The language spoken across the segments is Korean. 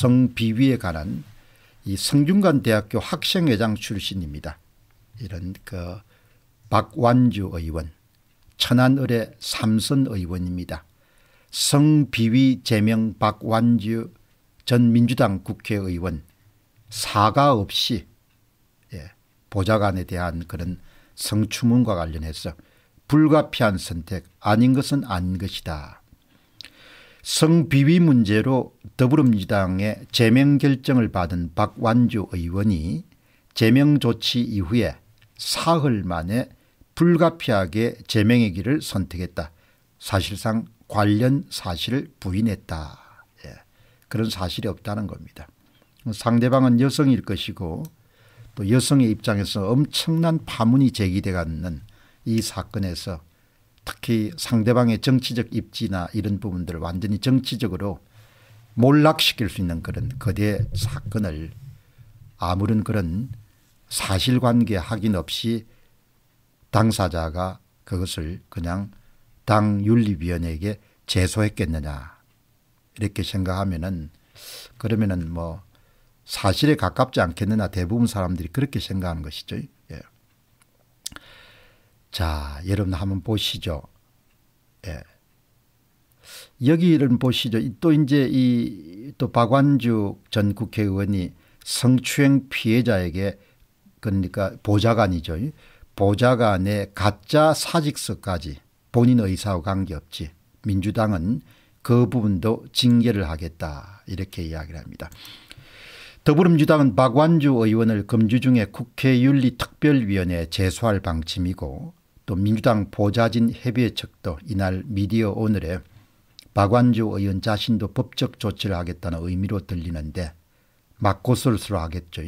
성비위에 관한 이 성균관 대학교 학생회장 출신입니다. 이런 그 박완주 의원 천안을의 삼선 의원입니다. 성비위 제명 박완주 전 민주당 국회의원 사과 없이 예, 보좌관에 대한 그런 성추문과 관련해서 불가피한 선택 아닌 것은 아닌 것이다. 성비위 문제로 더불어민주당의 제명 결정을 받은 박완주 의원이 제명 조치 이후에 사흘 만에 불가피하게 제명의 길을 선택했다. 사실상 관련 사실을 부인했다. 예. 그런 사실이 없다는 겁니다. 상대방은 여성일 것이고 또 여성의 입장에서 엄청난 파문이 제기되는 이 사건에서 특히 상대방의 정치적 입지나 이런 부분들을 완전히 정치적으로 몰락시킬 수 있는 그런 거대 사건을 아무런 그런 사실관계 확인 없이 당사자가 그것을 그냥 당윤리위원회에게 제소했겠느냐 이렇게 생각하면은 그러면은 뭐 사실에 가깝지 않겠느냐 대부분 사람들이 그렇게 생각하는 것이죠. 예. 자, 여러분 한번 보시죠. 예. 여기를 보시죠. 또 이제 이 또 박완주 전 국회의원이 성추행 피해자에게 그러니까 보좌관이죠. 보좌관의 가짜 사직서까지 본인 의사와 관계없지 민주당은 그 부분도 징계를 하겠다 이렇게 이야기를 합니다. 더불어민주당은 박완주 의원을 금주 중에 국회윤리특별위원회에 제소할 방침이고 또 민주당 보좌진 협의회 측도 이날 미디어 오늘에 박완주 의원 자신도 법적 조치를 하겠다는 의미로 들리는데 맞고설수로 하겠죠.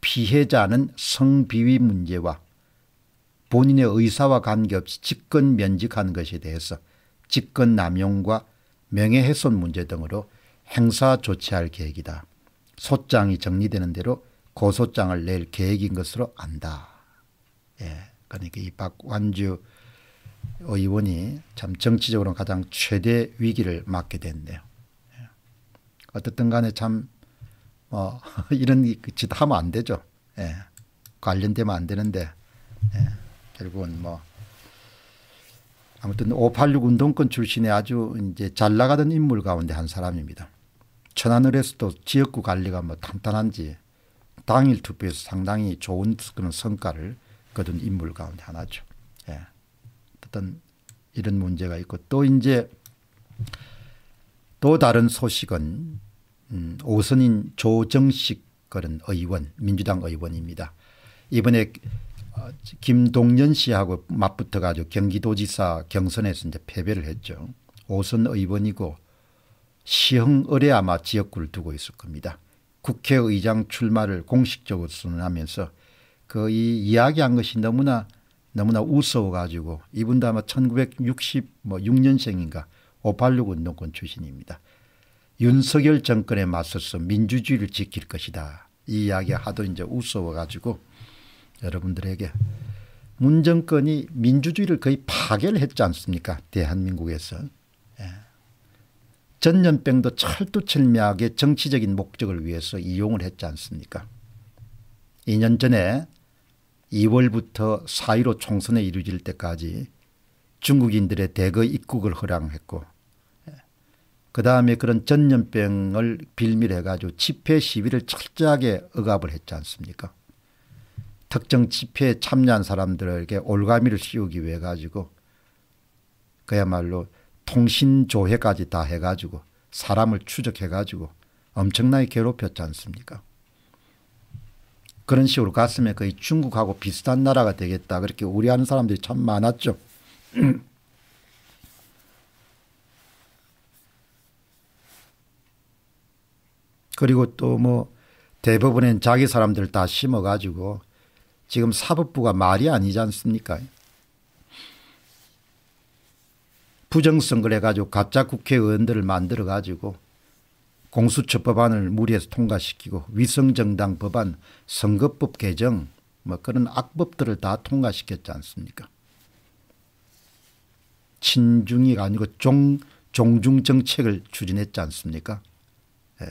피해자는 성비위 문제와 본인의 의사와 관계없이 직권 면직한 것에 대해서 직권 남용과 명예훼손 문제 등으로 행사 조치할 계획이다. 소장이 정리되는 대로 고소장을 낼 계획인 것으로 안다. 예. 그러니까 이 박완주 의원이 참 정치적으로 가장 최대 위기를 맞게 됐네요. 예. 어떻든 간에 참, 뭐, 이런 짓 하면 안 되죠. 예. 관련되면 안 되는데, 예. 결국은 뭐, 아무튼 586 운동권 출신의 아주 이제 잘 나가던 인물 가운데 한 사람입니다. 천안을에서도 지역구 관리가 뭐 탄탄한지 당일 투표에서 상당히 좋은 그런 성과를 거둔 인물 가운데 하나죠. 예. 어떤 이런 문제가 있고 또 이제 또 다른 소식은 음, 오선인 조정식 그런 의원 민주당 의원입니다. 이번에 어, 김동연 씨하고 맞붙어 가지고 경기도지사 경선에서 이제 패배를 했죠. 오선 의원이고 시흥을에 아마 지역구를 두고 있을 겁니다. 국회의장 출마를 공식적으로 선언하면서 그 이 이야기한 것이 너무나 너무나 우스워 가지고 이분도 아마 1966년생인가 586 운동권 출신입니다. 윤석열 정권에 맞서서 민주주의를 지킬 것이다. 이 이야기 하도 이제 우스워 가지고 여러분들에게 문 정권이 민주주의를 거의 파괴를 했지 않습니까? 대한민국에서. 예. 전염병도 철두철미하게 정치적인 목적을 위해서 이용을 했지 않습니까? 2년 전에 2월부터 4.15 총선에 이루어질 때까지 중국인들의 대거 입국을 허락했고 그 다음에 그런 전염병을 빌밀해 가지고 집회 시위를 철저하게 억압을 했지 않습니까? 특정 집회에 참여한 사람들에게 올가미를 씌우기 위해 가지고 그야말로 통신조회까지 다 해가지고 사람을 추적해가지고 엄청나게 괴롭혔지 않습니까 그런 식으로 갔으면 거의 중국하고 비슷한 나라가 되겠다. 그렇게 우려하는 사람들이 참 많았죠. 그리고 또 뭐 대법원엔 자기 사람들 다 심어가지고 지금 사법부가 말이 아니지 않습니까? 부정선거를 해가지고 가짜 국회의원들을 만들어가지고 공수처 법안을 무리해서 통과시키고 위성정당 법안 선거법 개정 뭐 그런 악법들을 다 통과시켰지 않습니까 친중이 아니고 종, 종중 정책을 추진했지 않습니까 예.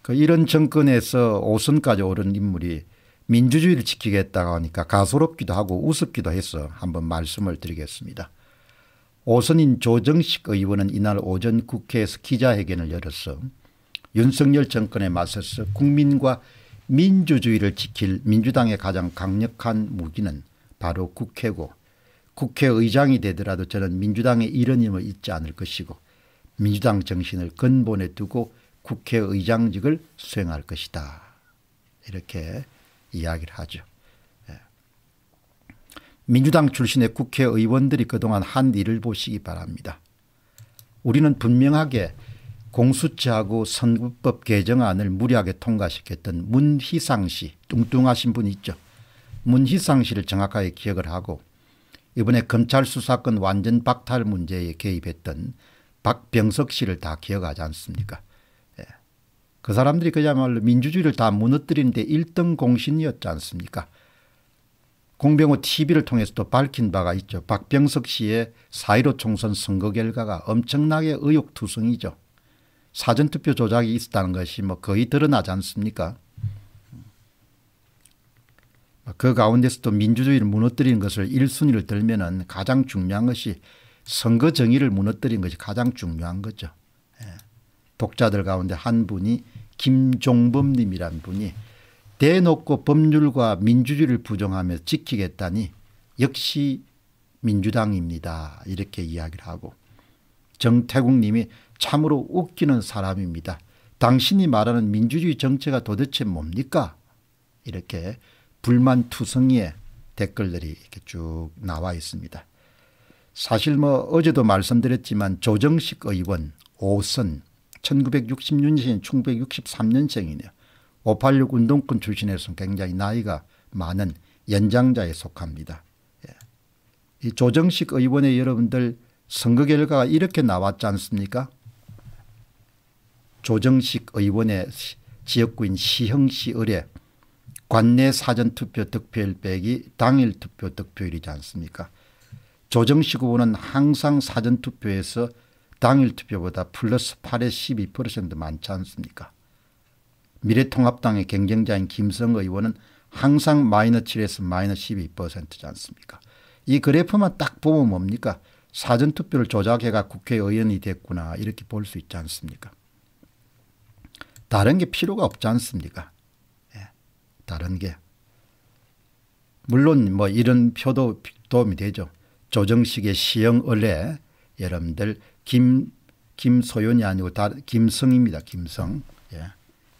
그 이런 정권에서 5선까지 오른 인물이 민주주의를 지키겠다고 하니까 가소롭기도 하고 우습기도 해서 한번 말씀을 드리겠습니다. 오선인 조정식 의원은 이날 오전 국회에서 기자회견을 열어서 윤석열 정권에 맞서서 국민과 민주주의를 지킬 민주당의 가장 강력한 무기는 바로 국회고 국회의장이 되더라도 저는 민주당의 이런 힘을 잊지 않을 것이고 민주당 정신을 근본에 두고 국회의장직을 수행할 것이다. 이렇게 이야기를 하죠. 예. 민주당 출신의 국회의원들이 그동안 한 일을 보시기 바랍니다. 우리는 분명하게 공수처하고 선거법 개정안을 무리하게 통과시켰던 문희상 씨 뚱뚱하신 분 있죠. 문희상 씨를 정확하게 기억을 하고 이번에 검찰 수사권 완전 박탈 문제에 개입했던 박병석 씨를 다 기억하지 않습니까 예. 그 사람들이 그야말로 민주주의를 다 무너뜨리는 데 1등 공신이었지 않습니까 공병호 tv를 통해서도 밝힌 바가 있죠. 박병석 씨의 4.15 총선 선거 결과가 엄청나게 의혹투성이죠. 사전투표 조작이 있었다는 것이 뭐 거의 드러나지 않습니까 그 가운데서도 민주주의를 무너뜨리는 것을 1순위를 들면 가장 중요한 것이 선거 정의를 무너뜨린 것이 가장 중요한 거죠. 예. 독자들 가운데 한 분이 김종범 님이란 분이 대놓고 법률과 민주주의를 부정하며 지키겠다니 역시 민주당입니다. 이렇게 이야기를 하고 정태국 님이 참으로 웃기는 사람입니다. 당신이 말하는 민주주의 정체가 도대체 뭡니까? 이렇게 불만 투성이의 댓글들이 이렇게 쭉 나와 있습니다. 사실 뭐 어제도 말씀드렸지만 조정식 의원 5선 1966년 1963년생이네요. 586 운동권 출신에서 굉장히 나이가 많은 연장자에 속합니다. 예. 이 조정식 의원의 여러분들 선거 결과가 이렇게 나왔지 않습니까 조정식 의원의 지역구인 시흥시 을에 관내 사전투표 득표일 빼기 당일 투표 득표일이지 않습니까 조정식 후보는 항상 사전투표에서 당일 투표보다 플러스 8에 12% 많지 않습니까 미래통합당의 경쟁자인 김성 의원은 항상 마이너 7에서 마이너 12%지 않습니까 이 그래프만 딱 보면 뭡니까 사전투표를 조작해가 국회의원이 됐구나 이렇게 볼 수 있지 않습니까 다른 게 필요가 없지 않습니까 다른 게. 물론 뭐 이런 표도 도움이 되죠. 조정식의 시영을에 여러분들 김 김소연이 아니고 다 김성입니다. 김성.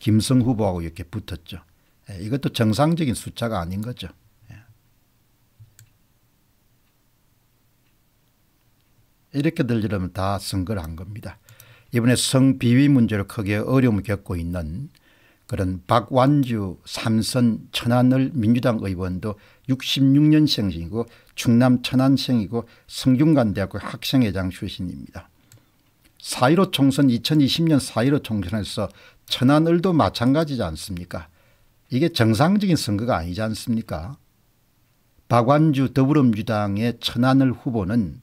예. 김성 후보하고 이렇게 붙었죠. 예. 이것도 정상적인 숫자가 아닌 거죠. 예. 이렇게들 이러면 다 선거를 한 겁니다. 이번에 성비위 문제로 크게 어려움을 겪고 있는 그런 박완주 삼선 천안을 민주당 의원도 66년생이고 충남 천안생이고 성균관대학교 학생회장 출신입니다. 4.15 총선 2020년 4.15 총선에서 천안을도 마찬가지지 않습니까? 이게 정상적인 선거가 아니지 않습니까? 박완주 더불어민주당의 천안을 후보는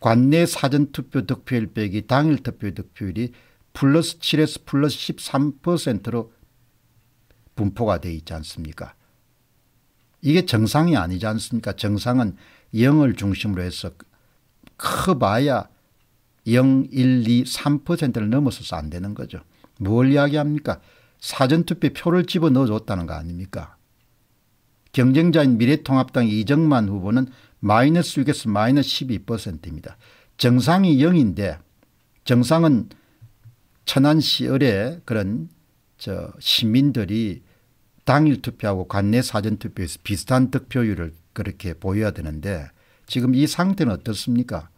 관내 사전투표 득표일 빼기 당일 투표 득표율이 플러스 7에서 플러스 13%로 분포가 되어 있지 않습니까? 이게 정상이 아니지 않습니까? 정상은 0을 중심으로 해서 커봐야 0, 1, 2, 3%를 넘어서서 안 되는 거죠. 뭘 이야기합니까 사전투표 표를 집어 넣어 줬다는 거 아닙니까 경쟁자인 미래통합당 이정만 후보는 마이너스 6에서 마이너스 12%입니다. 정상이 0인데 정상은 천안시 을에 그런 저 시민들이 당일 투표하고 관내 사전투표에서 비슷한 득표율을 그렇게 보여야 되는데 지금 이 상태는 어떻습니까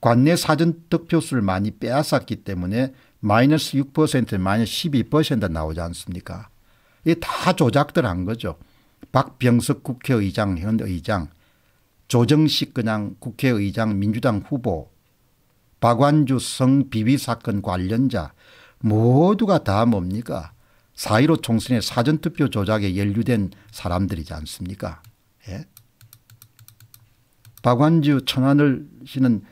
관내 사전 득표수를 많이 빼앗았기 때문에 마이너스 6% 마이너스 12% 나오지 않습니까 이게 다 조작들 한 거죠. 박병석 국회의장 현 의장 조정식 그냥 국회의장 민주당 후보 박완주 성비비 사건 관련자 모두가 다 뭡니까 4.15 총선의 사전투표 조작에 연루된 사람들이지 않습니까 예? 박완주 천안을 씨는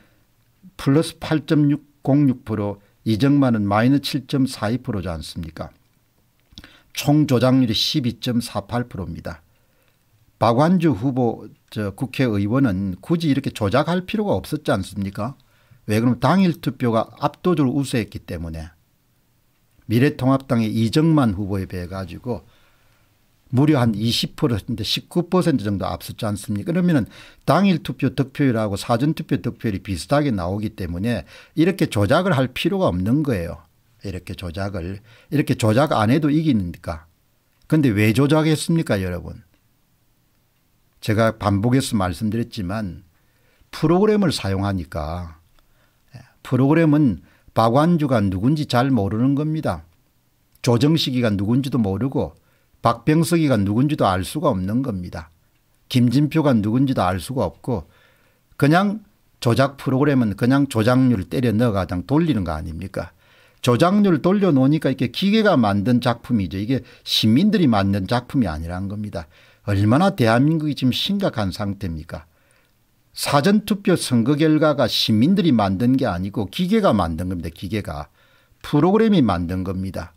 플러스 8.606% 이정만은 마이너스 7.42%지 않습니까? 총 조작률이 12.48%입니다. 박완주 후보 저 국회의원은 굳이 이렇게 조작할 필요가 없었지 않습니까? 왜 그러면 당일 투표가 압도적으로 우세했기 때문에. 미래통합당의 이정만 후보에 비해 가지고 무려 한 20% 19% 정도 앞섰지 않습니까 그러면 당일 투표 득표율하고 사전 투표 득표율이 비슷하게 나오기 때문에 이렇게 조작을 할 필요가 없는 거예요. 이렇게 조작을 이렇게 조작 안 해도 이기니까 근데 왜 조작했습니까 여러분 제가 반복해서 말씀드렸지만 프로그램을 사용하니까 예, 프로그램은 박완주가 누군지 잘 모르는 겁니다. 조정식이가 누군지도 모르고 박병석이가 누군지도 알 수가 없는 겁니다. 김진표가 누군지도 알 수가 없고 그냥 조작 프로그램은 그냥 조작률 때려 넣어가 당 돌리는 거 아닙니까 조작률 돌려놓으니까 이게 기계가 만든 작품이죠. 이게 시민들이 만든 작품이 아니란 겁니다. 얼마나 대한민국이 지금 심각한 상태입니까 사전투표 선거 결과가 시민들이 만든 게 아니고 기계가 만든 겁니다. 기계가. 프로그램이 만든 겁니다.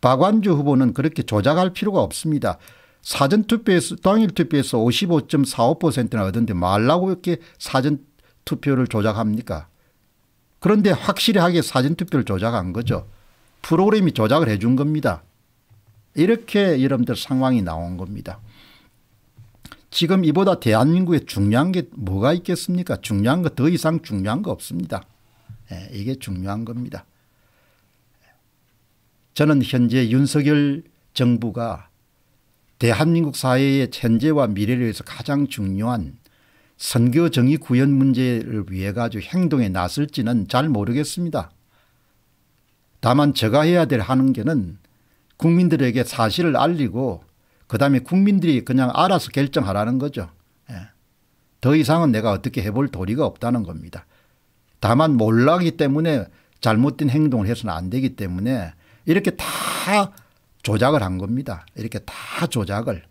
박완주 후보는 그렇게 조작할 필요가 없습니다. 사전 투표에서 당일 투표에서 55.45%나 얻었는데 말라고 이렇게 사전 투표를 조작합니까 그런데 확실하게 사전 투표를 조작한 거죠. 프로그램이 조작을 해준 겁니다. 이렇게 여러분들 상황이 나온 겁니다. 지금 이보다 대한민국에 중요한 게 뭐가 있겠습니까 중요한 거 더 이상 중요한 거 없습니다. 예, 이게 중요한 겁니다. 저는 현재 윤석열 정부가 대한민국 사회의 현재와 미래를 위해서 가장 중요한 선거 정의 구현 문제를 위해 가지고 행동에 나설지는 잘 모르겠습니다. 다만 제가 해야 될 하는 게는 국민들에게 사실을 알리고 그다음에 국민들이 그냥 알아서 결정하라는 거죠. 예. 더 이상은 내가 어떻게 해볼 도리가 없다는 겁니다. 다만 몰라기 때문에 잘못된 행동을 해서는 안 되기 때문에 이렇게 다 조작을 한 겁니다. 이렇게 다 조작을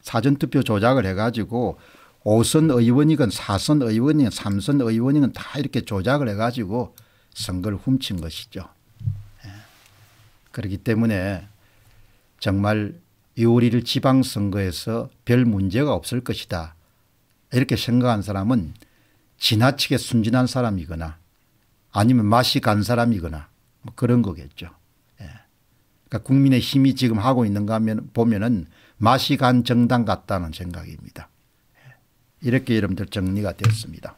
사전투표 조작을 해가지고 5선 의원이건 4선 의원이건 3선 의원이건 다 이렇게 조작을 해가지고 선거를 훔친 것이죠. 예. 그렇기 때문에 정말 6월 1일 지방선거에서 별 문제가 없을 것이다. 이렇게 생각한 사람은 지나치게 순진한 사람이거나 아니면 맛이 간 사람이거나 뭐 그런 거겠죠. 예. 그러니까 국민의 힘이 지금 하고 있는가 하면 보면은 맛이 간 정당 같다는 생각입니다. 예. 이렇게 여러분들 정리가 됐습니다.